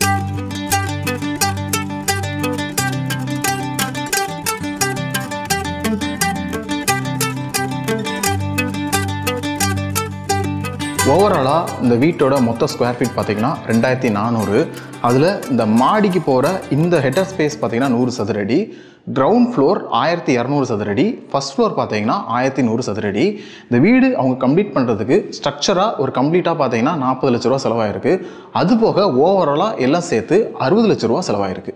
Bye. ஓவராலாக இந்த வீட்டோட மொத்த ஸ்கொயர் ஃபீட் பார்த்தீங்கன்னா ரெண்டாயிரத்தி நானூறு. அதில் இந்த மாடிக்கு போகிற இந்த ஹெட்டர் ஸ்பேஸ் பார்த்தீங்கன்னா நூறு சதுரடி. கிரவுண்ட் ஃப்ளோர் ஆயிரத்தி இரநூறு சதுரடி. ஃபஸ்ட் ஃப்ளோர் பார்த்தீங்கன்னா ஆயிரத்தி நூறு சதுரடி. இந்த வீடு அவங்க கம்ப்ளீட் பண்ணுறதுக்கு ஸ்ட்ரக்சராக ஒரு கம்ப்ளீட்டாக பார்த்தீங்கன்னா நாற்பது லட்ச ரூபா செலவாயிருக்கு. அது போக ஓவராலாக எல்லாம் சேர்த்து அறுபது லட்ச ரூபா செலவாயிருக்கு.